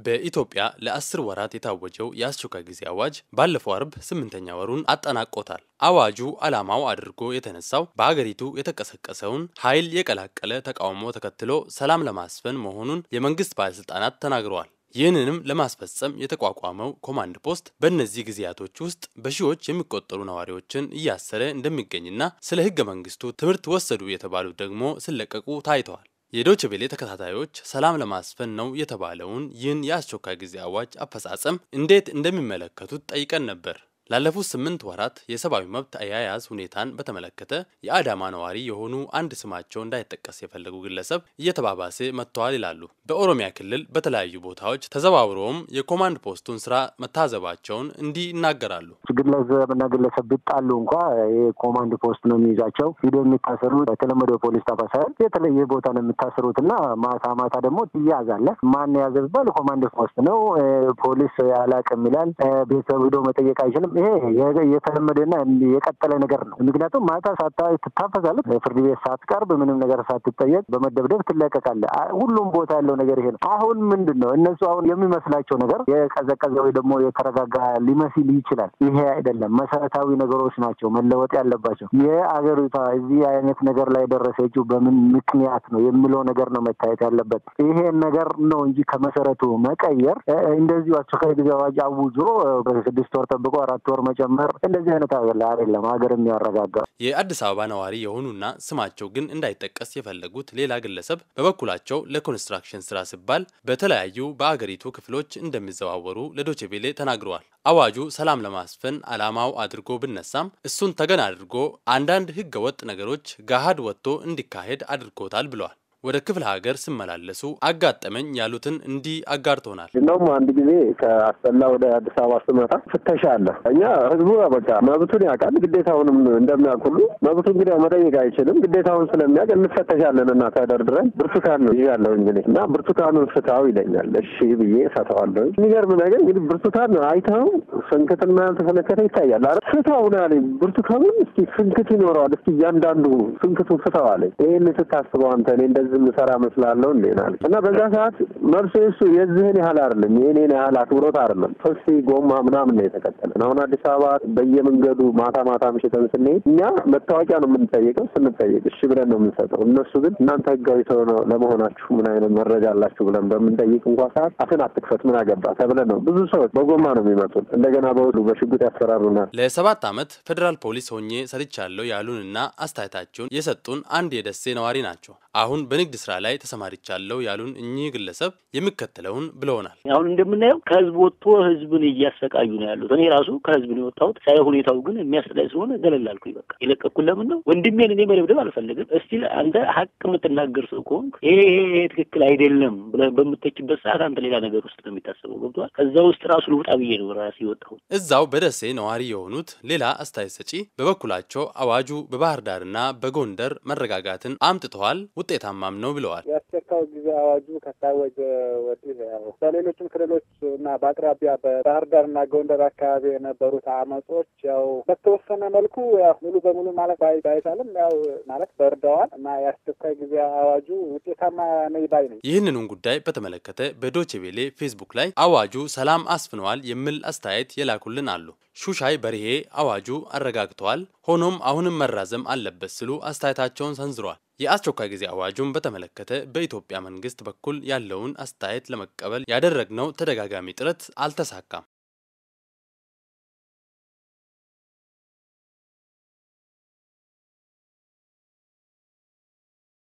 በኢትዮጵያ ለአስር ወራት የታወጀው የአስቸኳይ ጊዜ አዋጅ ባለፈው አርብ ስምንተኛ ወሩን አጠናቆታል። አዋጁ ዓላማው አድርጎ የተነሳው በአገሪቱ የተቀሰቀሰውን ኃይል የቀላቀለ ተቃውሞ ተከትሎ ሰላም ለማስፈን መሆኑን የመንግስት ባለስልጣናት ተናግረዋል። ይህንንም ለማስፈጸም የተቋቋመው ኮማንድ ፖስት በእነዚህ ጊዜያቶች ውስጥ በሺዎች የሚቆጠሩ ነዋሪዎችን እያሰረ እንደሚገኝና ስለ ህገ መንግስቱ ትምህርት ወሰዱ የተባሉት ደግሞ ሲለቀቁ ታይተዋል። የዶች ቤሌ ተከታታዮች ሰላም ለማስፈን ነው የተባለውን ይህን የአስቸኳይ ጊዜ አዋጅ አፈጻጸም እንዴት እንደሚመለከቱት ጠይቀን ነበር። ላለፉት ስምንት ወራት የሰብአዊ መብት አያያዝ ሁኔታን በተመለከተ የአዳማ ነዋሪ የሆኑ አንድ ስማቸው እንዳይጠቀስ የፈለጉ ግለሰብ እየተባባሰ መጥተዋል ይላሉ። በኦሮሚያ ክልል በተለያዩ ቦታዎች ተዘዋውረውም የኮማንድ ፖስቱን ስራ መታዘባቸውን እንዲህ ይናገራሉ። ግለሰብና ግለሰብ ቢጣሉ እንኳ የኮማንድ ፖስት ነው የሚይዛቸው። ሂዶ የሚታሰሩት በተለመደው የፖሊስ ጣቢያ የተለየ ቦታ ነው የሚታሰሩት እና ማታ ማታ ደግሞ ትያዛለ። ማን የያዘ ቢባል ኮማንድ ፖስት ነው። ፖሊስ አላቅም ይላል። ቤተሰብ ሂዶ መጠየቅ አይችልም። ይሄ የተለመደና የቀጠለ ነገር ነው። ምክንያቱም ማታ ማታ ትታፈሳለህ፣ ፍርድ ቤት ሳትቀርብ ምንም ነገር ሳትጠየቅ በመደብደብ ትለቀቃለህ። ሁሉም ቦታ ያለው ነገር ይሄ ነው። አሁን ምንድን ነው እነሱ አሁን የሚመስላቸው ነገር የቀዘቀዘ ወይ ደግሞ የተረጋጋ ሊመስል ይችላል። ይሄ አይደለም። መሰረታዊ ነገሮች ናቸው መለወጥ ያለባቸው። የአገሪቷ እዚህ አይነት ነገር ላይ ደረሰችው በምን ምክንያት ነው የሚለው ነገር ነው መታየት ያለበት። ይሄን ነገር ነው እንጂ ከመሰረቱ መቀየር እንደዚሁ አስቸኳይ ጊዜ አዋጅ አውጆ በስድስት ወር ጠብቆ አራት ወር መጨመር እንደዚህ አይነት አይደለም ሀገር የሚያረጋጋው። የአዲስ አበባ ነዋሪ የሆኑና ስማቸው ግን እንዳይጠቀስ የፈለጉት ሌላ ግለሰብ በበኩላቸው ለኮንስትራክሽን ስራ ሲባል በተለያዩ በአገሪቱ ክፍሎች እንደሚዘዋወሩ ለዶችቤሌ ተናግረዋል። አዋጁ ሰላም ለማስፈን ዓላማው አድርጎ ብነሳም እሱን ተገን አድርጎ አንዳንድ ህገወጥ ነገሮች ገሃድ ወጥቶ እንዲካሄድ አድርጎታል ብለዋል። ወደ ክፍለ ሀገር ስመላለሱ አጋጠመኝ ያሉትን እንዲህ አጋርቶናል። እንደውም አንድ ጊዜ ከአስጠላ ወደ አዲስ አበባ ስመጣ ፍተሻ አለ። እኛ ህዝቡ በቃ መብቱን ያውቃል፣ ግዴታውንም እንደሚያውቅ ሁሉ መብቱ እንግዲህ መጠየቅ አይችልም። ግዴታውን ስለሚያውቅ እንፈተሻለን እና ተደርድረን ብርቱካን ይዣለሁ እንግዲህ እና ብርቱካኑን ፍታው ይለኛል። እሺ ብዬ እሰጠዋለሁ። የሚገርም ነገር እንግዲህ ብርቱካን አይተው ፍንክትና ያልተፈነከተ ይታያል። አረ ፍታው ነው ያለኝ። ብርቱካኑን እስኪ ፍንክት ይኖረዋል፣ እስኪ እያንዳንዱ ፍንክቱ ፍታው አለኝ። ይህን ስታስበው አንተ እኔ እንደዚህ የምሰራ መስላለሁ እንዴ ናል እና በዛ ሰዓት መልሶ እሱ የዚህን ያህል አይደለም የኔን ያህል አክብሮት አይደለም። ቶክሲ ጎማ ምናምን ነው የተከተለን። አሁን አዲስ አበባ በየመንገዱ ማታ ማታ ምሽተን ስንሄድ እኛ መታወቂያ ነው የምንጠየቀው። ስንጠየቅ እሺ ብለን ነው የምንሰጠው። እነሱ ግን እናንተ ህጋዊ ሰው ለመሆናችሁ ምን አይነት መረጃ አላችሁ ብለን በምንጠይቅ እንኳ ሰዓት አፍን አትክፈት ምን አገባ ተብለን ነው። ብዙ ሰዎች በጎማ ነው የሚመጡት። እንደገና በሁሉ በሽጉጥ ያስፈራሩናል። ለሰባት ዓመት ፌዴራል ፖሊስ ሆኜ ሰርቻለሁ ያሉንና አስተያየታቸውን የሰጡን አንድ የደሴ ነዋሪ ናቸው። አሁን በንግድ ስራ ላይ ተሰማርቻለሁ ያሉን እኚህ ግለሰብ የሚከተለውን ብለውናል። አሁን እንደምናየው ከህዝብ ወጥቶ ህዝብን እያሰቃዩ ነው ያሉት። እኔ ራሱ ከህዝብ ነው የወጣሁት። ሳይ ሁኔታው ግን የሚያሰቃይ ስለሆነ ገለል አልኩኝ። በቃ የለቀኩት ለምን ነው? ወንድሜን እኔ መደብደብ አልፈልግም። እስቲ አንተ ሀቅ የምትናገር ሰው ከሆንክ ይሄ ይሄ ትክክል አይደለም ብለህ በምተችበት ሰዓት አንተ ሌላ ነገር ውስጥ ነው የሚታሰበው። ገብቶሃል? ከዛ ውስጥ ራሱ ልውጣ ብዬ ነው ራሴ የወጣሁት። እዛው በደሴ ነዋሪ የሆኑት ሌላ አስተያየት ሰጪ በበኩላቸው አዋጁ በባህር ዳርና በጎንደር መረጋጋትን አምጥተዋል ውጤታማም ነው ብለዋል። የአስቸኳይ ጊዜ አዋጁ ከታወጀ ወዲህ ያው በሌሎችም ክልሎች እና በአቅራቢያ በባህር ዳር እና ጎንደር አካባቢ የነበሩት አመጾች ያው በተወሰነ መልኩ ያው ሙሉ በሙሉ ማለት ባይቻልም ያው ማለት በርደዋል እና የአስቸኳይ ጊዜ አዋጁ ውጤታማ ነው ባይ ነኝ። ይህንኑ ጉዳይ በተመለከተ በዶቼ ቬሌ ፌስቡክ ላይ አዋጁ ሰላም አስፍኗል የሚል አስተያየት የላኩልን አሉ። ሹሻይ በርሄ አዋጁ አረጋግቷል፣ ሆኖም አሁንም መራዘም አለበት ሲሉ አስተያየታቸውን ሰንዝረዋል። የአስቸኳይ ጊዜ አዋጁን በተመለከተ በኢትዮጵያ መንግስት በኩል ያለውን አስተያየት ለመቀበል ያደረግነው ተደጋጋሚ ጥረት አልተሳካም።